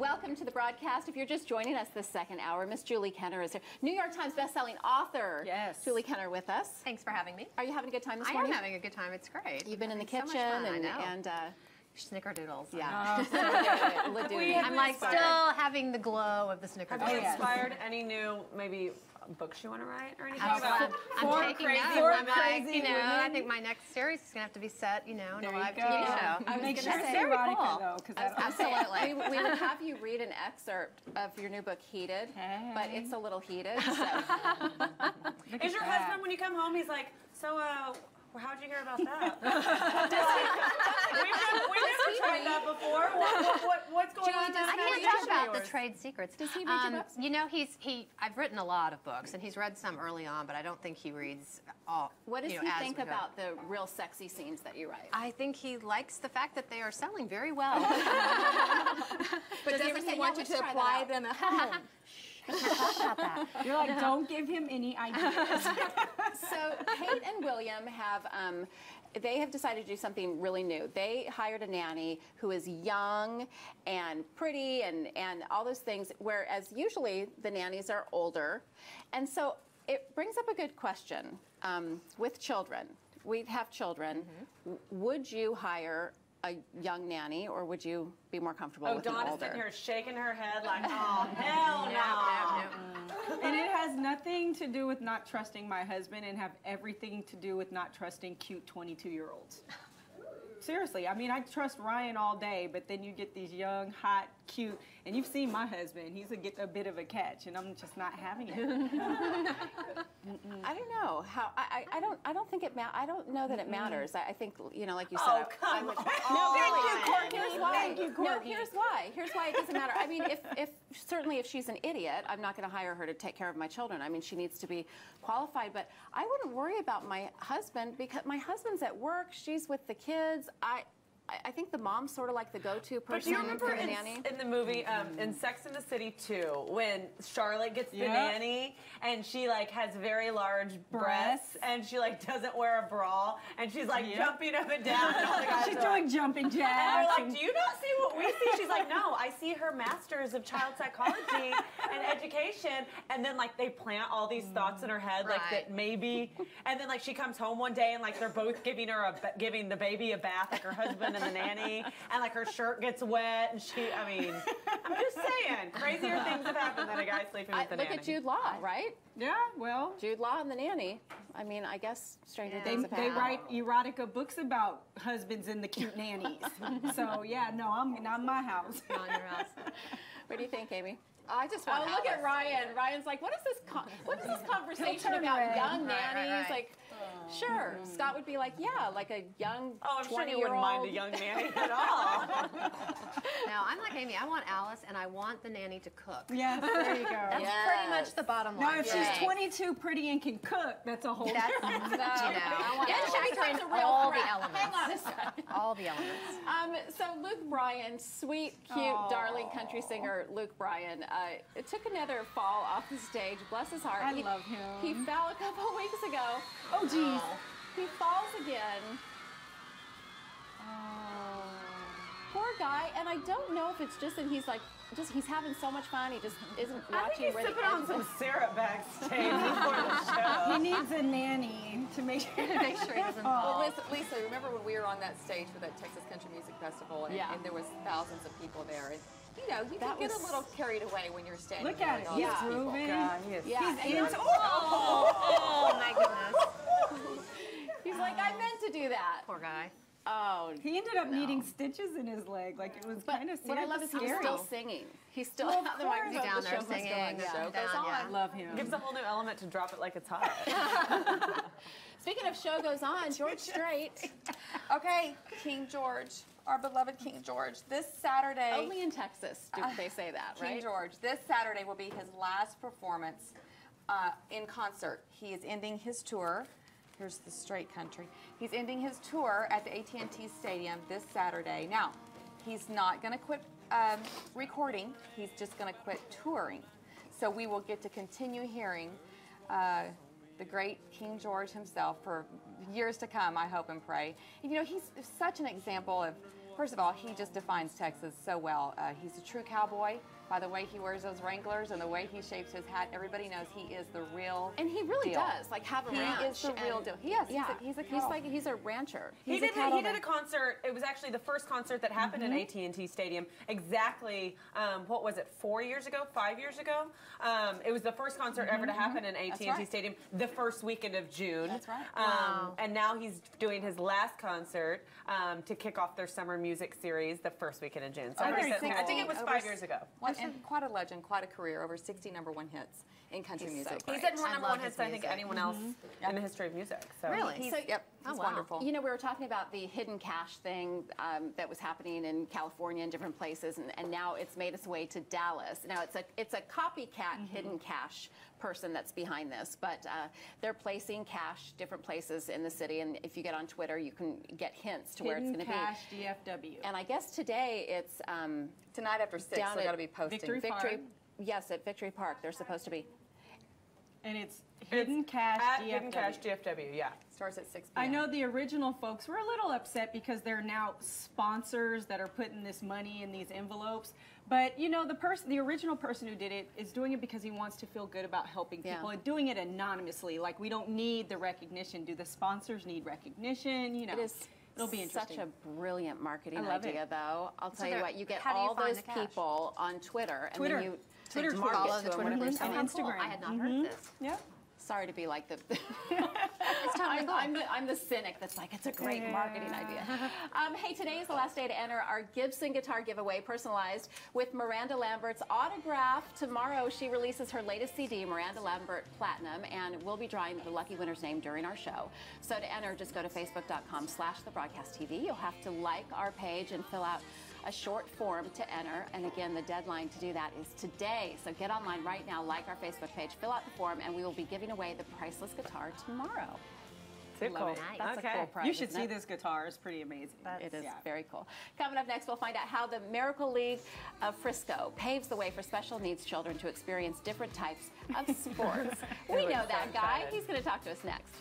welcome to the broadcast. If you're just joining us this second hour, Miss Julie Kenner is here. New York Times bestselling author. Yes. Julie Kenner with us. Thanks for having me. Are you having a good time this I am morning? having a good time. It's great. You've been in the Having so kitchen much fun, I and, know. and uh, snickerdoodles. yeah. Ladoodle. I'm like Inspired. still having the glow of the Snickerdoodles. Have you inspired any new maybe books you want to write or anything? I'm, about- I'm Four taking crazy- notes. four I'm like, crazy you know, I think my next series is gonna have to be set, you know, in There a live go. TV show. I was Make gonna sure say- it's Very erotica cool. though, because I was gonna say, Absolutely. we, we would have you read an excerpt of your new book, Heated, but it's a little heated. So. Is your that. husband when you come home? He's like, so uh, how'd you hear about that? we've never, we've never tried that before. What, what, what, what's going Julie, on? in does that I can't he talk relationship about of the yours? Trade secrets. Does he read your Um, books? You know, he's he. I've written a lot of books, and he's read some early on, but I don't think he reads all. What does you he know, as think about the real sexy scenes that you write? I think he likes the fact that they are selling very well. but doesn't he say, want you to apply them at home? Talk about that. You're like, don't give him any ideas. So Kate and William have um, they have decided to do something really new. They hired a nanny who is young and pretty and and all those things. Whereas usually the nannies are older, and so it brings up a good question um, with children. We have children. W- Would you hire a young nanny, or would you be more comfortable Oh, with an Donna's older? sitting here shaking her head like, oh, hell no. No, no, no. and it has nothing to do with not trusting my husband and have everything to do with not trusting cute 22 year olds. Seriously, I mean, I trust Ryan all day, but then you get these young, hot, cute, and you've seen my husband. He's a, get a bit of a catch, and I'm just not having it. I don't know how. I, I, I don't. I don't think it. Ma- I don't know that it mm-hmm. matters. I, I think you know, like you said. Oh, I- I come would- on. No, Thank really. you. Here's why. Thank you, No, here's why. Here's why it doesn't matter. I mean, if, if certainly if she's an idiot, I'm not going to hire her to take care of my children. I mean, she needs to be qualified. But I wouldn't worry about my husband because my husband's at work. She's with the kids. I. I- I think the mom's sort of like the go-to But person do you remember for the in, nanny. in the movie um, in Sex and the City 2 when Charlotte gets the nanny and she like has very large breasts Breasts. and she like doesn't wear a bra and she's like Yep. jumping up and down and all the guys She's are like, doing jumping and jacks. they're like, do you not see what we see? She's like, no, I see her masters of child psychology and. And then like they plant all these mm, thoughts in her head, like that maybe. And then like she comes home one day and like they're both giving her a ba- giving the baby a bath, like her husband and the nanny, and like her shirt gets wet and she. I mean, I'm just saying, crazier things have happened than a guy sleeping I, with the nanny. look nanny. at Jude Law, right? yeah, well, Jude Law and the nanny. I mean, I guess stranger Yeah. they, things have they happened. write erotica books about husbands and the cute nannies. so yeah, no, I'm not in my house. Not in your house. What do you think, Amy? I just Oh, want look at Alice. Ryan. Ryan's like, what is this? Con- what is this conversation about red. young Right, right, nannies? right. Like, sure. Mm-hmm. Scott would be like, yeah, like a young Oh, I'm sure twenty you year wouldn't mind a young nanny at all. No, I'm like Amy. I want Alice, and I want the nanny to cook. Yes, there you go. That's Yes. pretty much the bottom line. Now, if for she's me. 22, pretty, and can cook, that's a whole That's, different. you know, I want and Alice. factor in Becomes a real all threat. the elements. Hang on a second. All the elements. Um, so Luke Bryan, sweet, cute, darling country singer Luke Bryan, uh, it took another fall off the stage. Bless his heart. I he, love him. He fell a couple weeks ago. Oh, geez. He falls again. Poor guy, and I don't know if it's just that he's like, just he's having so much fun. He just isn't I watching think he's where the sipping on some syrup backstage before the show. He needs a nanny to make sure. Make sure he doesn't Well, fall. Lisa, Lisa, remember when we were on that stage for that Texas Country Music Festival, and, Yeah. and there was thousands of people there, and you know, you That can get a little carried away when you're standing Look there at with it. all He's these people. grooving. Yeah, He's and into. Oh my goodness. he's like, I meant to do that. Poor guy. Oh, He ended up needing stitches in his leg. Like it was kind of scary. what I love is he's still singing. He's still Well, the course. microphone, He's down the there show must go on, singing. yeah. Show goes Down, on. yeah. I love him. Gives a whole new element to drop it like it's hot. Speaking of show goes on, George Strait, Okay, King George, our beloved King George, this Saturday. only in Texas do they say that, King right? George, this Saturday will be his last performance uh, in concert. He is ending his tour. Here's the straight country. He's ending his tour at the AT&T Stadium this Saturday. Now, he's not going to quit um, recording. He's just going to quit touring. So we will get to continue hearing uh, the great King George himself for years to come. I hope and pray. And, you know, he's such an example of First of all, he just defines Texas so well. Uh, he's a true cowboy. By the way he wears those Wranglers and the way he shapes his hat, everybody knows he is the real. And he really deal. does like have a He ranch. is the real and- deal. He is. He's Yeah, a- he's a he's cattle- like he's a rancher. He He's a did, he did a concert. It was actually the first concert that happened Mm-hmm. in AT&T Stadium exactly, um, what was it, four years ago, five years ago? Um, it was the first concert ever to happen in AT&T Mm-hmm. right. Stadium the first weekend of June. That's right. Um, Wow. And now he's doing his last concert um, to kick off their summer music series the first weekend of June. So Over recently, I think it was five over years ago. What, and quite a legend, quite a career, over 60 number one hits in country He's music. great. He's had more I number one hits than I think anyone else in the history of music. So. Really? He's, So- yep, Oh, he's wow. wonderful. You know, we were talking about the hidden cash thing um, that was happening in California and different places, and, and now it's made its way to Dallas. Now it's a it's a copycat hidden cash person that's behind this, but uh, they're placing cash different places in the city, and if you get on Twitter, you can get hints to where it's going to be. cash DFW. And I guess today it's um, Tonight after 6, Down they're going to be posting. Victory Victory. Park. Yes, at Victory Park, they're supposed to be. and it's Hidden It's Cash at DFW. Hidden Cash DFW, yeah. Starts at 6 p.m. I know the original folks were a little upset because they're now sponsors that are putting this money in these envelopes. But you know, the person, the original person who did it is doing it because he wants to feel good about helping Yeah. people and doing it anonymously. Like we don't need the recognition. Do the sponsors need recognition? You know, It is it'll be such a brilliant marketing idea, it. though. I'll tell you they're- what, you get how you all those people on Twitter, and then you Twitter to tweets. market Follow the them, Twitter whatever groups. they're saying. cool. Instagram. I had not mm-hmm. heard this. yeah. Sorry to be like the. It's I'm. I'm, the, I'm the cynic that's like, it's a great Yeah. marketing idea. Um, hey, today is the last day to enter our Gibson guitar giveaway, personalized with Miranda Lambert's autograph. Tomorrow, she releases her latest CD, Miranda Lambert Platinum, and we'll be drawing the lucky winner's name during our show. So to enter, just go to facebook.com slash the broadcast TV. You'll have to like our page and fill out a short form to enter. And again, the deadline to do that is today. So get online right now, like our Facebook page, fill out the form, and we will be giving away the priceless guitar tomorrow. Too cool. it. That's okay. a cool prize. You should see it? this guitar. It's pretty amazing. It is Yeah. very cool. Coming up next, we'll find out how the Miracle League of Frisco paves the way for special needs children to experience different types of sports. we know that guy. excited. He's going to talk to us next.